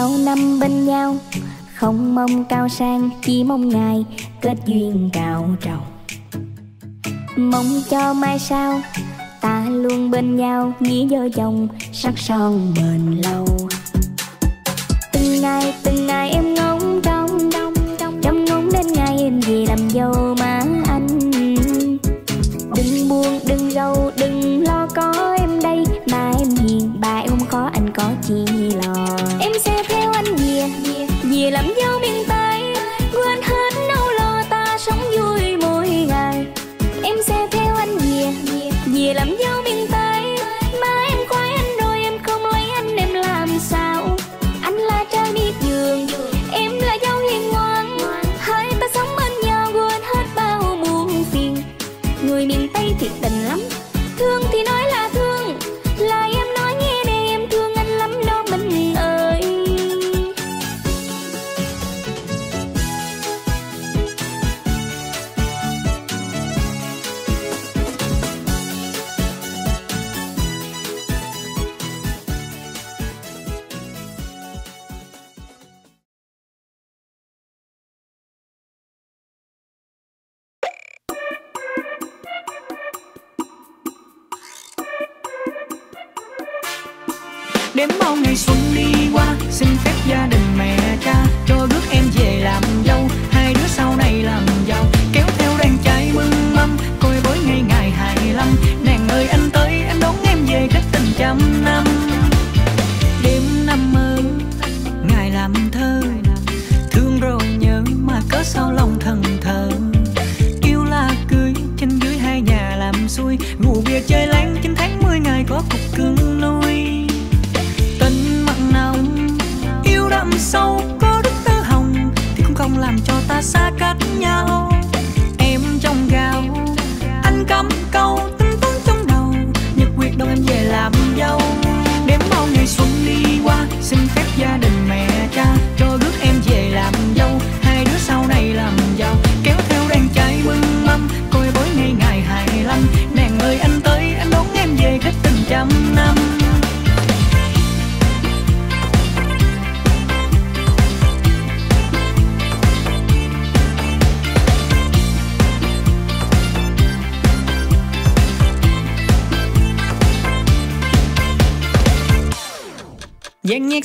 bao năm bên nhau. Không mong cao sang, chỉ mong ngày kết duyên cao trầu. Mong cho mai sau, ta luôn bên nhau nghĩ vợ chồng, sắc son bền lâu. Từng ngày từng ngày em ngóng trong trong ngóng đến ngày em về làm dâu mà anh. Đừng buồn, đừng rầu, đừng lo coi đếm bao ngày xuân đi qua xin phép gia đình mẹ cha cho đứa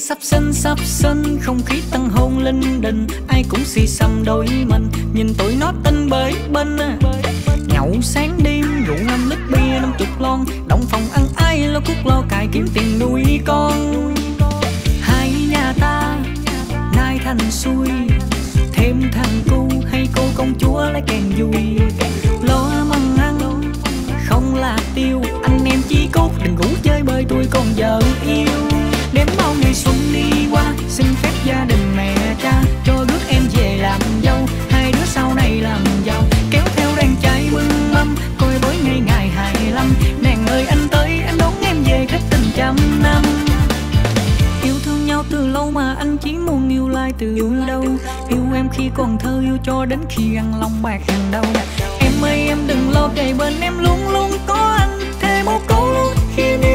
sắp sân sắp sân không khí tăng hôn linh đình ai cũng xì xăm đôi mình, nhìn tụi nó tinh bới bên. Nhậu sáng đêm, rượu năm lít bia, năm chục lon. Đóng phòng ăn ai, lo cúc lo cài kiếm tiền nuôi con. còn thơ yêu cho đến khi ăn lòng bạc hàng đầu. Em ơi, em đừng lo cày bên em luôn luôn có anh. Thêm một câu luôn khi yêu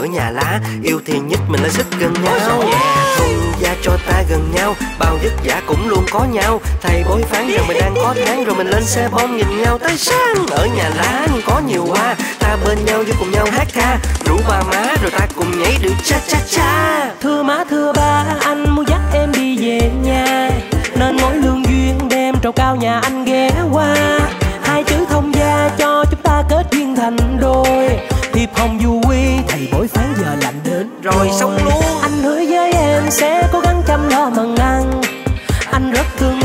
ở nhà lá yêu thì nhất mình lại xích gần nhau. Thông gia cho ta gần nhau bao giấc giả cũng luôn có nhau. Thầy bói phán rằng mình đang có tháng rồi mình lên xe bom nhìn nhau. Tay sáng ở nhà lá có nhiều hoa ta bên nhau với cùng nhau hát ca. Rủ ba má rồi ta cùng nhảy điệu cha cha cha. Thưa má thưa ba anh muốn dắt em đi về nhà. Nên mỗi lương duyên đem trầu cao nhà anh ghé qua. Hai chữ thông gia cho chúng ta kết duyên thành đôi không vui thầy bối phán giờ lạnh đến rồi, xong luôn. Anh hứa với em sẽ cố gắng chăm lo mà ăn anh rất thương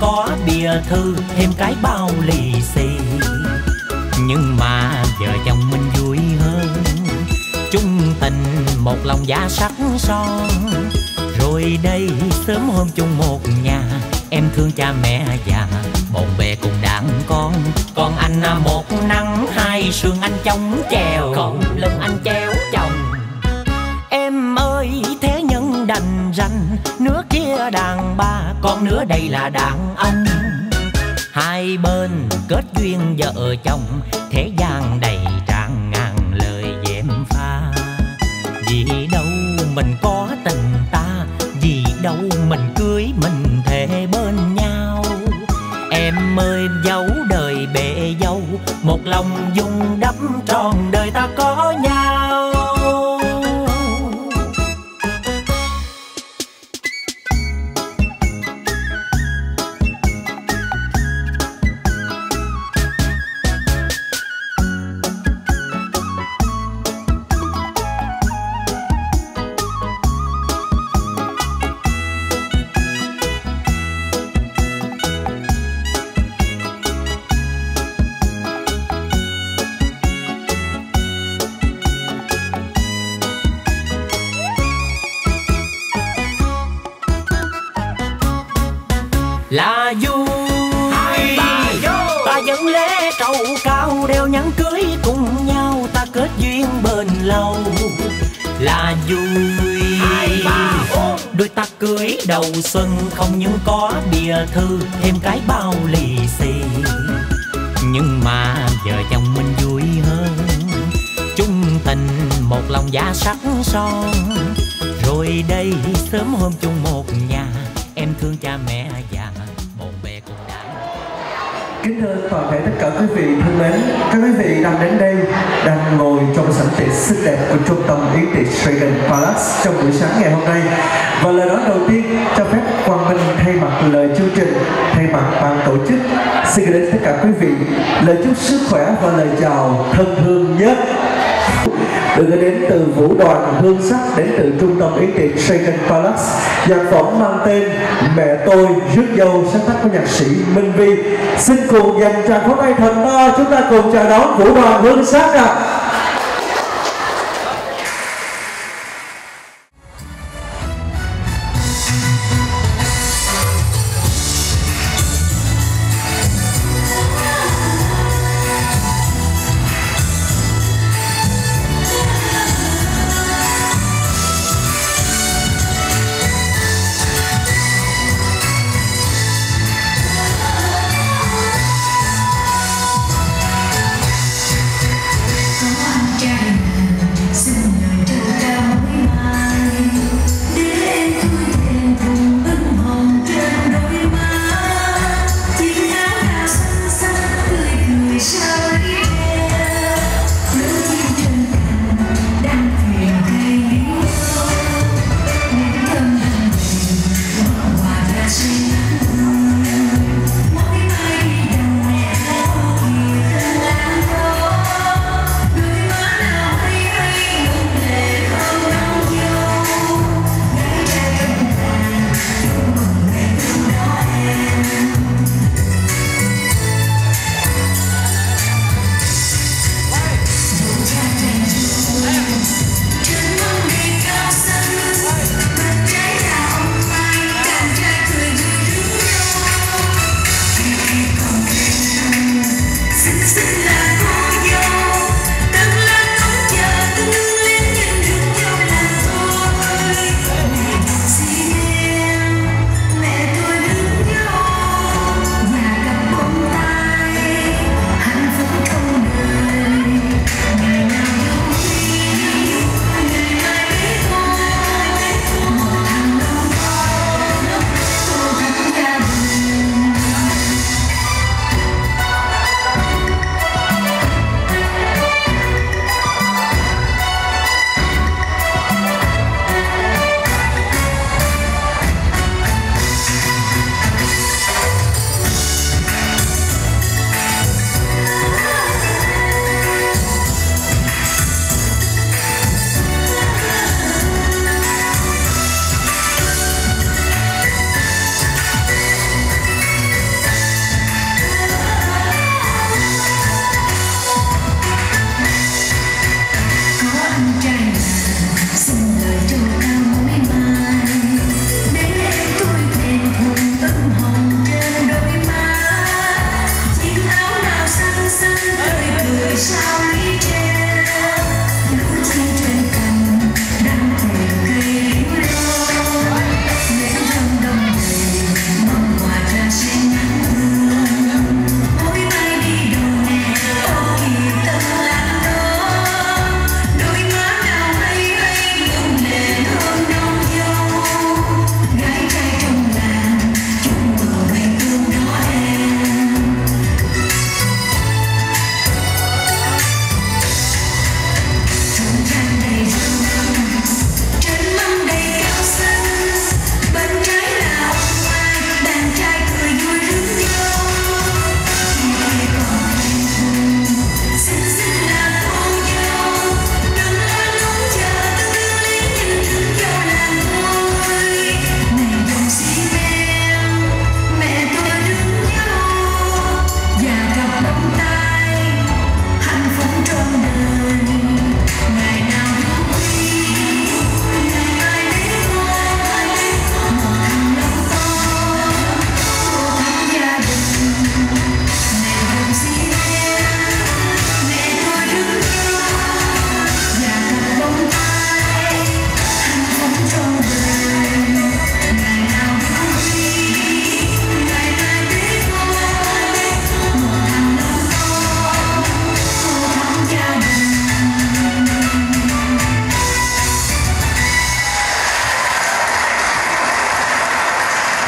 có bìa thư, thêm cái bao lì xì. Nhưng mà vợ chồng mình vui hơn. Chung tình một lòng giá sắc son. Rồi đây, sớm hôm chung một nhà. Em thương cha mẹ già bọn bè cùng đàn con. Còn anh à, một nắng, hai sương anh chống chèo còn lưng anh chéo chồng. Em ơi, thế nhân đành ranh nước nữa đàn bà, con nữa đây là đàn ông. Hai bên kết duyên vợ chồng, thế gian đầy tràn ngàn lời dèm pha. Vì đâu mình có tình ta, vì đâu mình cưới mình thề bên nhau. Em ơi, dấu đời bệ dâu, một lòng dung đắp tròn đời ta có đầu xuân không những có bìa thư, thêm cái bao lì xì. Nhưng mà vợ chồng mình vui hơn, chung tình một lòng giá sắc son. Rồi đây sớm hôm chung một nhà, em thương cha mẹ già. Kính thưa toàn thể tất cả quý vị thân mến, các quý vị đang đến đây, đang ngồi trong sảnh tiệc xinh đẹp của trung tâm yến tiệc Dragon Palace trong buổi sáng ngày hôm nay. Và lời nói đầu tiên cho phép Quang Minh thay mặt lời chương trình, thay mặt ban tổ chức, xin gửi đến tất cả quý vị lời chúc sức khỏe và lời chào thân thương nhất được gửi đến từ vũ đoàn hương sắc, đến từ trung tâm ý tiệc Shaken Palace. Nhạc phẩm mang tên mẹ tôi rước dâu, sáng tác của nhạc sĩ Minh Vi. Xin cùng dành tràng pháo tay thật to chúng ta cùng chào đón vũ đoàn hương sắc nào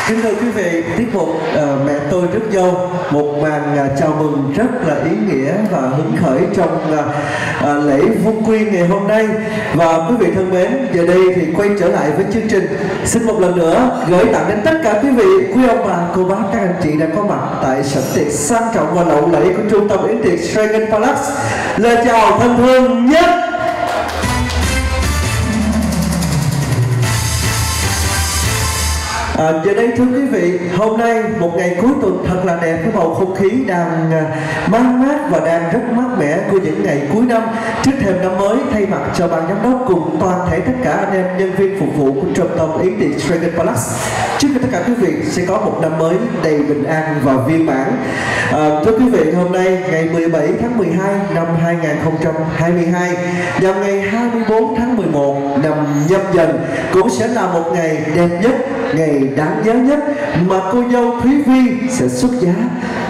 Kính thưa quý vị, tiết mục uh, Mẹ tôi rất dâu một màn uh, chào mừng rất là ý nghĩa và hứng khởi trong uh, uh, lễ vung quy ngày hôm nay và quý vị thân mến, giờ đây thì quay trở lại với chương trình xin một lần nữa gửi tặng đến tất cả quý vị, quý ông bà, cô bác, các anh chị đang có mặt tại sảnh tiệc sang trọng và lộng lẫy của trung tâm yến tiệc Dragon Palace. Lời chào thân thương nhất À, giờ đây thưa quý vị, hôm nay một ngày cuối tuần thật là đẹp với bầu không khí đang à, mát mát và đang rất mát mẻ của những ngày cuối năm. Trước thềm năm mới thay mặt cho ban giám đốc cùng toàn thể tất cả anh em nhân viên phục vụ của trung tâm yến tiệc Dragon Palace chúc cho tất cả quý vị sẽ có một năm mới đầy bình an và viên mãn. À, thưa quý vị hôm nay ngày 17 tháng 12 năm 2022 và ngày 24 tháng 11 năm nhâm dần cũng sẽ là một ngày đẹp nhất ngày đáng giá nhất mà cô dâu Thúy Vi sẽ xuất giá.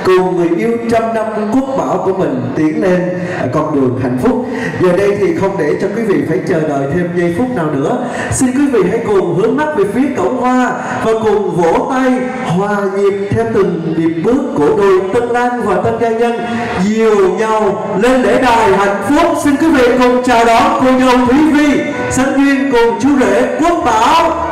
Cùng người yêu trăm năm quốc bảo của mình tiến lên à, con đường hạnh phúc. Giờ đây thì không để cho quý vị phải chờ đợi thêm giây phút nào nữa. Xin quý vị hãy cùng hướng mắt về phía cổng hoa và cùng vỗ tay hòa nhịp theo từng nhịp bước của đôi tân lan và tân gia nhân, dìu nhau lên lễ đài hạnh phúc. Xin quý vị cùng chào đón cô dâu Thúy Vi sinh viên cùng chú rể quốc bảo.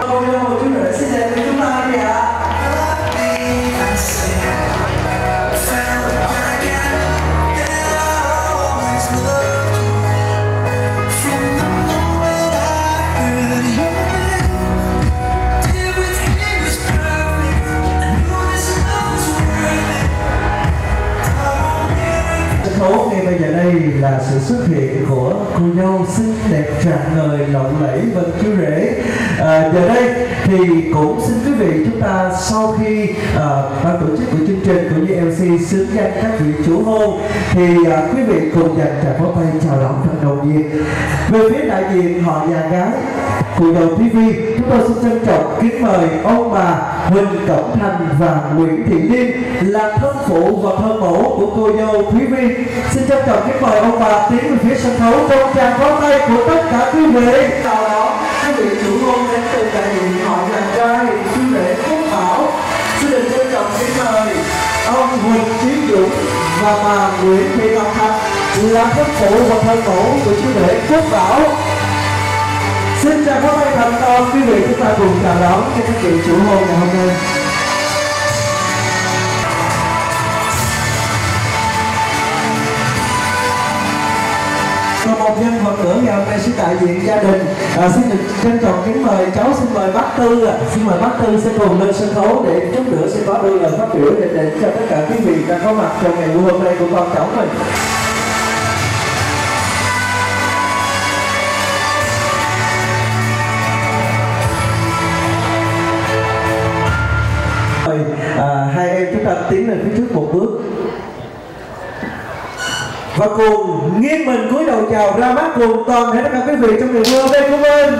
Xuất hiện của cô dâu xinh đẹp tràn ngời lộng lẫy vân chú rể. À, giờ đây thì cũng xin quý vị chúng ta sau khi à, ban tổ chức của chương trình cũng như MC xứng danh các vị chủ hôn thì à, quý vị cùng dành tràng pháo tay chào đón thật nồng nhiệt về phía đại diện họ nhà gái của đầu TV chúng tôi xin trân trọng kính mời ông bà Huỳnh Cẩm Thành và Nguyễn Thị Liên là thân phụ và thân mẫu của cô dâu Thúy Vi. Xin trân trọng kính mời ông bà tiến về phía sân khấu. Trong tràng pháo tay của tất cả quý vị. Chào đó. các vị chủ hôn đến từ đại diện họ nhà trai sư lễ Quốc Bảo xin được trân trọng kính mời ông Huỳnh Chí Dũng và bà Nguyễn Thị Ngọc Thành là thân phụ và thân mẫu của sư lễ Quốc Bảo Xin chào các bạn thật to quý vị chúng ta cùng chào đón cho các vị chủ hôn ngày hôm nay. Còn một nhân vật nữa ngày hôm nay sẽ đại diện gia đình. À, Xin được trân trọng kính mời cháu xin mời bác Tư ạ. Xin mời bác Tư sẽ cùng lên sân khấu để chút nữa sẽ có đôi lời phát biểu để để cho tất cả quý vị đang có mặt trong ngày hôm nay của con cháu mình. Hai em chúng ta tiến lên phía trước một bước. Và cùng nghiêng mình cúi đầu chào ra mắt cùng toàn thể tất cả quý vị trong ngày vui hôm của mình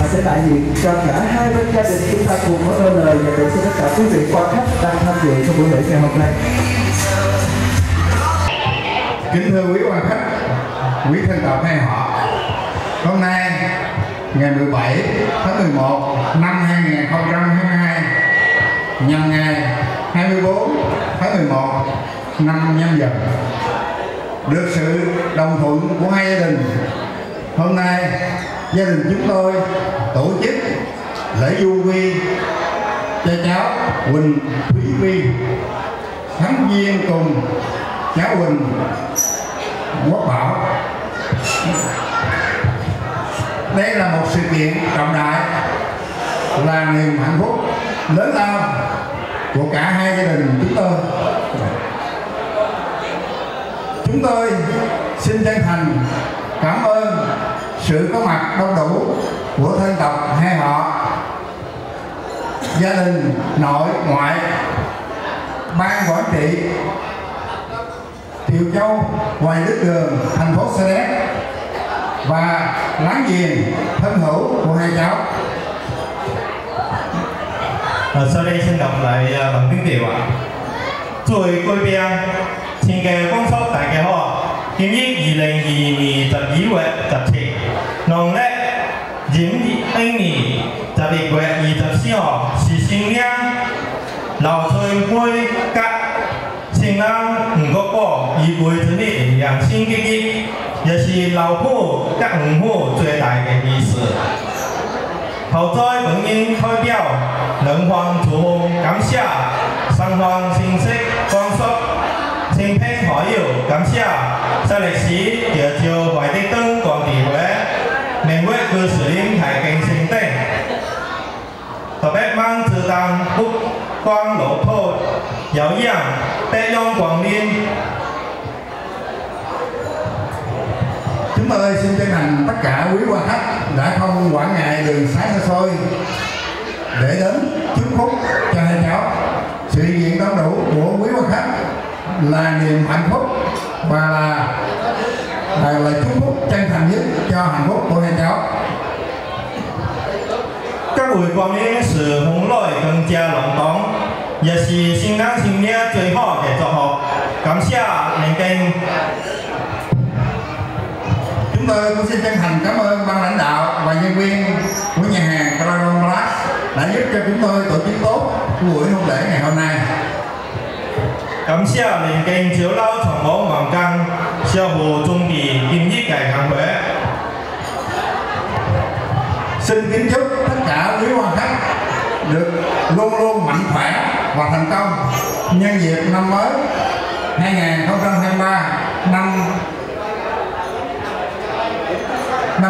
Và sẽ đại diện cho cả hai bên gia đình chúng ta cùng có đôi lời và được cho tất cả quý vị quan khách đang tham dự trong buổi lễ ngày hôm nay. Kính thưa quý quan khách, quý thân tộc hay họ Hôm nay ngày 17 tháng 11 năm 2022 nhân ngày 24 tháng 11 năm nhâm dần. Được sự đồng thuận của hai gia đình, Hôm nay gia đình chúng tôi tổ chức lễ du quy cho cháu Quỳnh Thúy Vi Thắng Viên cùng cháu Quỳnh Quốc Bảo đây là một sự kiện trọng đại là niềm hạnh phúc lớn lao của cả hai gia đình chúng tôi. Chúng tôi xin chân thành cảm ơn sự có mặt đông đủ của thân tộc hai họ gia đình nội ngoại ban quản trị Thiều Châu, Hoài Đức Đường, thành phố Sa Đéc và láng giềng thân hữu của hai cháu. À, sau đây xin đọc lại à, bằng tiếng Việt ạ. 作为贵宾，前嘅观众大家好，今日二零二二年十二月十七， 是老虎甲黄虎最大的意思。好在本音代表，两方祝福感谢，三方亲戚关注，亲朋好友感谢，在历史就照外地灯光地位，明月居士林台更新，特别满自当不光老虎，有样得用光临。Chúng tôi xin chân thành tất cả quý quan khách đã không quản ngại đường xá xa xôi để đến chúc phúc cho hai cháu. Sự hiện diện đông đủ của quý quan khách là niềm hạnh phúc và là là, là chúc phúc chân thành nhất cho hạnh phúc của hai cháu. các vị quan đến sự hùng lợi更加隆重，也是新郎新娘最好的祝福。感谢您跟 Chúng tôi cũng xin chân thành cảm ơn ban lãnh đạo và nhân viên của nhà hàng Dragon Glass đã giúp cho chúng tôi tổ chức tốt buổi hôn lễ ngày hôm nay. Cảm ơn Liên Kinh Chiếu Lao Trọng Mẫu Hoàng Căng, Siêu Hồ Trung Kỳ Kim Nhất Ngày Hàng Huế. Xin kính chúc tất cả quý hoàng khách được luôn luôn mạnh khỏe và thành công nhân dịp năm mới 2023 năm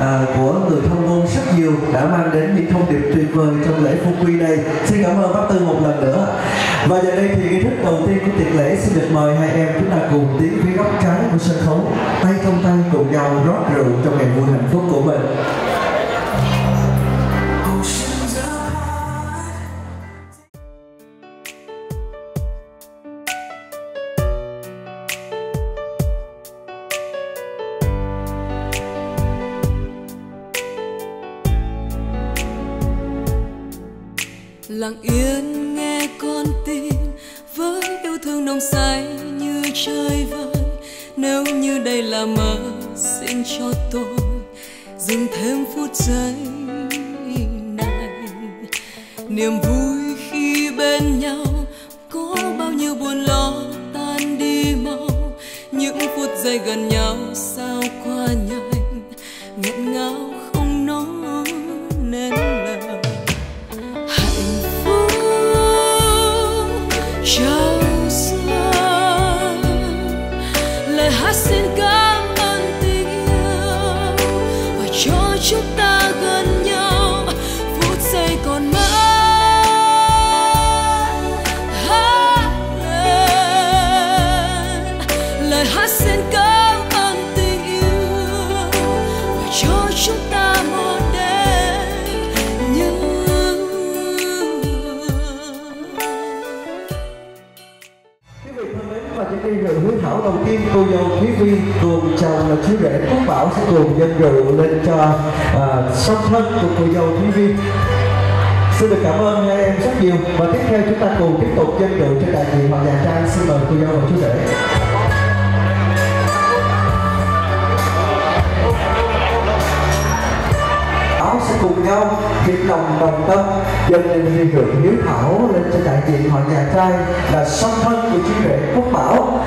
à, của người thông ngôn rất nhiều đã mang đến những thông điệp tuyệt vời trong lễ phu quy này. Xin cảm ơn bác Tư một lần nữa. Và giờ đây thì nghi thức đầu tiên của tiệc lễ xin được mời hai em chúng ta cùng tiến phía góc trái của sân khấu, tay trong tay cùng nhau rót rượu trong ngày vui hạnh phúc của mình. Cho Thảo sẽ cùng dân rượu lên cho uh, song thân của cô dâu Thúy Vi. Xin được cảm ơn hai em rất nhiều và tiếp theo chúng ta cùng tiếp tục dân rượu cho đại diện hoàng nhà trai xin mời cô dâu và chú rể. Áo sẽ cùng nhau hiệp lòng đồng tâm dâng lên ly rượu hiếu thảo lên cho đại diện họ nhà trai là song thân của chú rể Quốc Bảo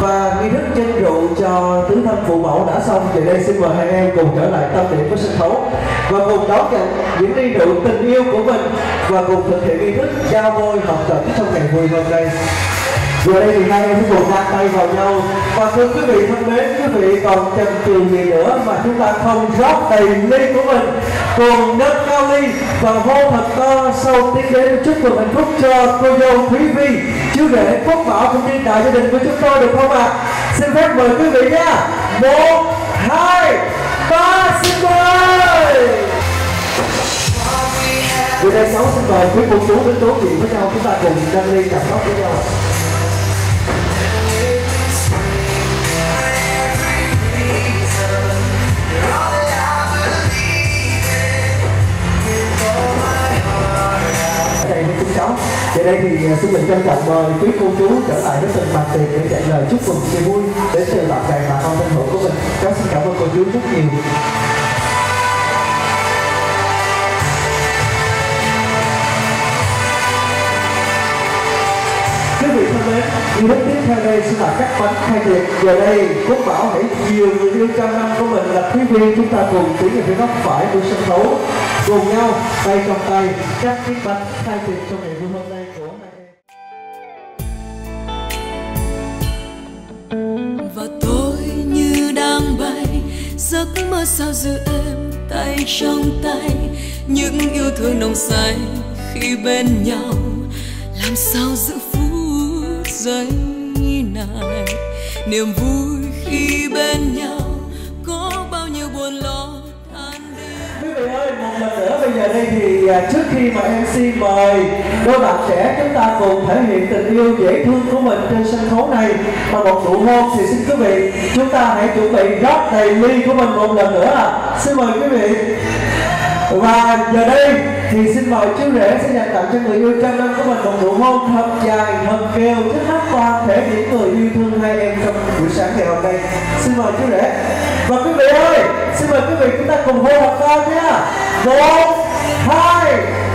và nghi thức chân rượu cho tứ thân phụ mẫu đã xong. Giờ đây xin mời hai em cùng trở lại tâm điểm của sân khấu. Và cùng đón nhận những ly rượu tình yêu của mình. Và cùng thực hiện nghi thức giao môi học tập trong ngày vui hôm nay. Giờ đây thì hai em sẽ cùng đang tay vào nhau. Và thưa quý vị thân mến, quý vị còn chần chừ gì nữa mà chúng ta không rót đầy ly của mình Cùng nâng cao ly và hô thật to sau tiếng đến chúc mừng hạnh phúc cho cô dâu quý Vi chứ để Quốc Bảo cũng như đại gia đình của chúng tôi được không ạ? Xin phép mời quý vị nha. Một, hai, ba, xin mời. Vì đây sáu xin mời quý cô chú đến tố chuyện với nhau Chúng ta cùng nâng ly cảm xúc với nhau. Thì đây thì à, xin mình trân trọng mời quý cô chú trở lại với từng mặt tiền để nhận lời chúc mừng niềm vui đến từ bạn bè bà con thân hữu của mình. Cháu xin cảm ơn cô chú rất nhiều. Quý vị thân mến, như lúc tiếp theo đây sẽ là cắt bánh khai tiệc. Giờ đây, Quốc Bảo hãy chiều người yêu trăm năm của mình là quý vị chúng ta cùng tiến về phía góc phải của sân khấu, cùng nhau tay trong tay cắt chiếc bánh khai tiệc trong ngày vui hôm nay giấc mơ sao giữ em tay trong tay? Những yêu thương nồng say khi bên nhau, làm sao giữ phút giây này? Niềm vui khi bên nhau. Ơi, một lần nữa bây giờ đây thì à, trước khi mà MC mời đôi bạn trẻ chúng ta cùng thể hiện tình yêu dễ thương của mình trên sân khấu này bằng một nụ hôn thì xin quý vị chúng ta hãy chuẩn bị rót đầy ly của mình một lần nữa à. Xin mời quý vị. Và giờ đây thì xin mời chú rể sẽ dành tặng cho người yêu trăm năm của mình một nụ hôn thật dài, thật kêu, trước mắt toàn thể những người yêu thương hai em trong buổi sáng ngày hôm nay. Xin mời chú rể. Và quý vị ơi, xin mời quý vị chúng ta cùng hô một cao nhé. Một, hai,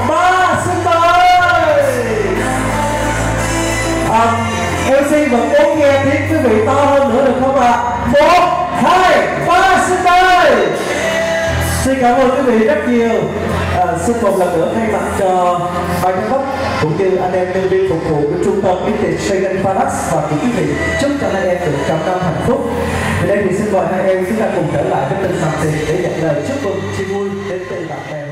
ba, xin mời. À, MC vẫn muốn nghe tiếng quý vị to hơn nữa được không ạ? Một, hai, ba, xin mời. Xin cảm ơn quý vị rất nhiều. Xin một lần nữa thay mặt cho ban giám đốc cũng như anh em nhân viên phục vụ của trung tâm Vintage Shagan Palace và quý vị chúc cho hai em được trăm năm hạnh phúc. Vì đây thì xin mời hai em chúng ta cùng trở lại với tình mặt tiền để nhận lời chúc mừng chia vui đến từ bạn bè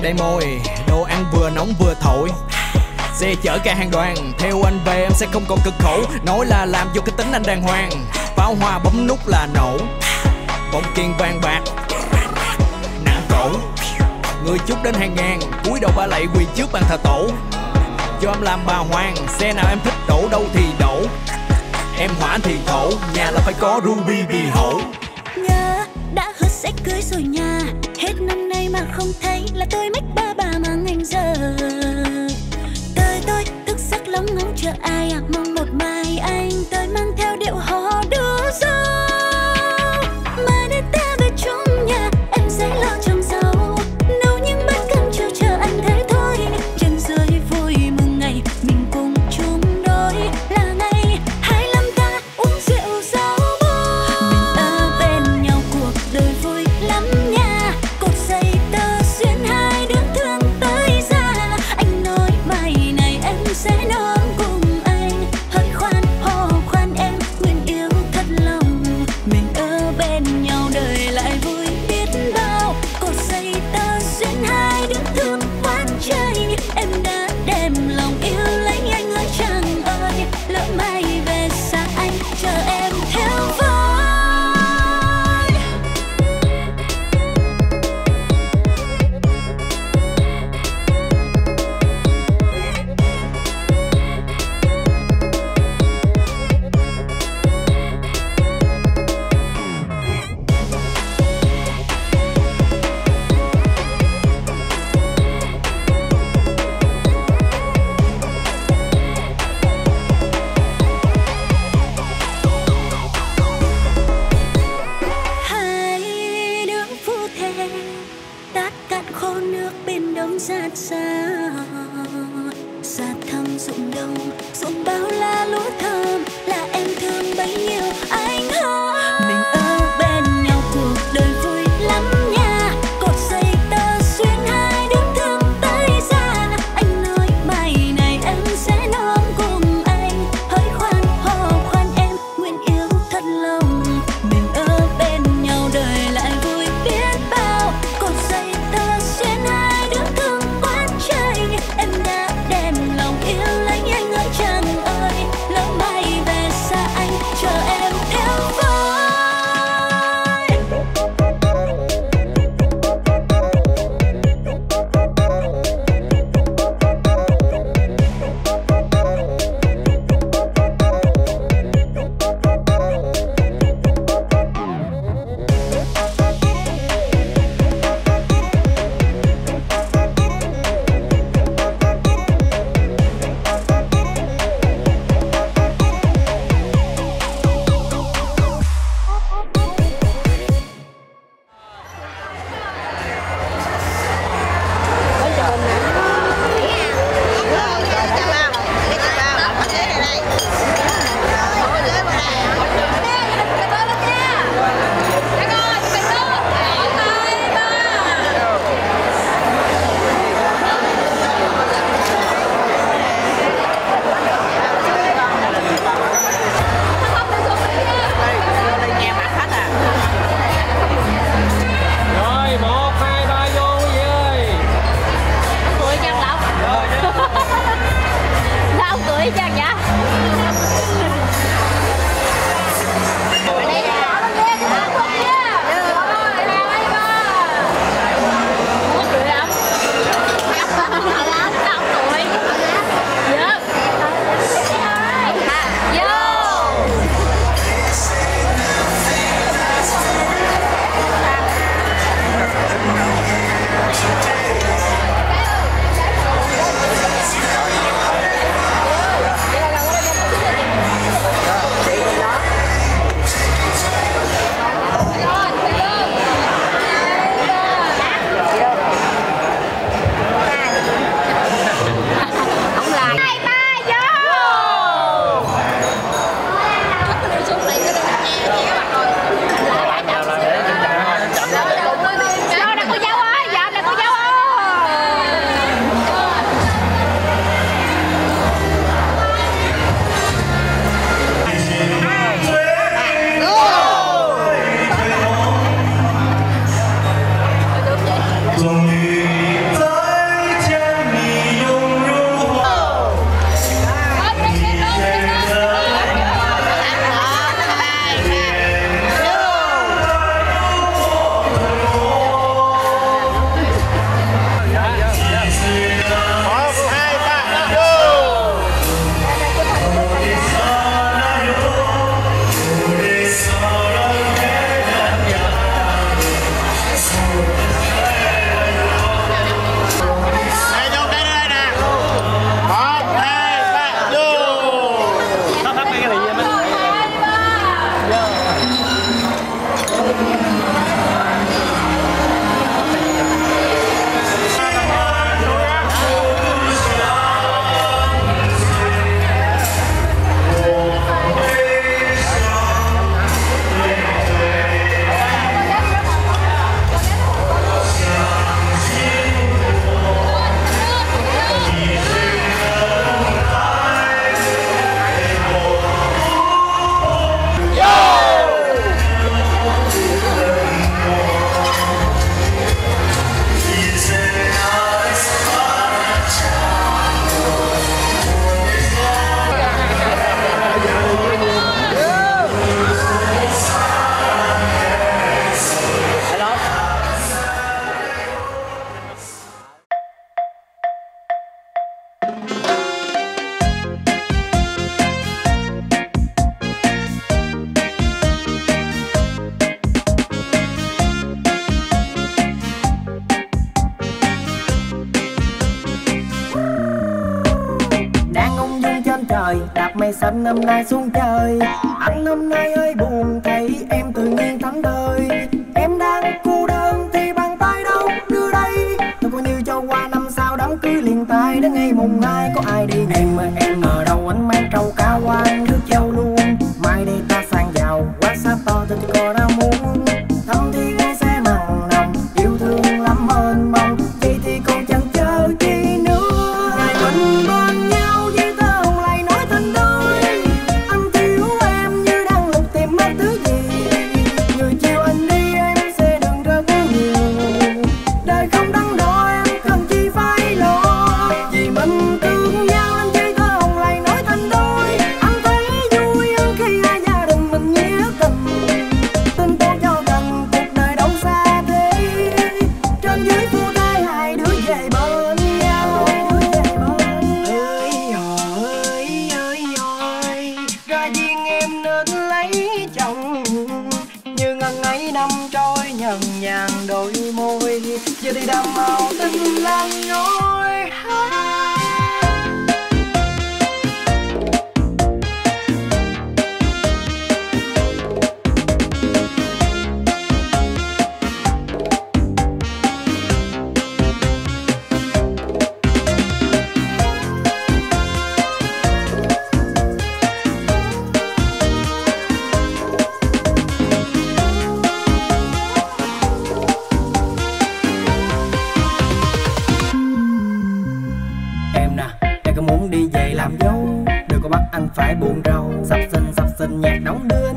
500 đầy môi. Đồ ăn vừa nóng vừa thổi. Xe chở cả hàng đoàn, theo anh về em sẽ không còn cực khổ. Nói là làm vô cái tính anh đàng hoàng. Pháo hoa bấm nút là nổ. Bóng kiên vàng bạc. Nặng cổ. Người chúc đến hàng ngàn, cúi đầu ba lạy quỳ trước bàn thờ tổ. Cho em làm bà hoàng, xe nào em thích đổ đâu thì đổ. Em hỏa thì thổ, nhà là phải có ruby vì hổ. Nhớ, đã hứa sẽ cưới rồi nha hết năm mà không thấy là tôi mách ba bà mà ngành giờ. Tôi tôi thức giấc lóng ngóng, chờ ai à mong một mai anh tới mang năm nay xuống hằn nhàn đôi môi giờ đi đam mau tinh lang ngói phải buồn rầu. Sắp sinh sắp sinh nhạc đóng đưa.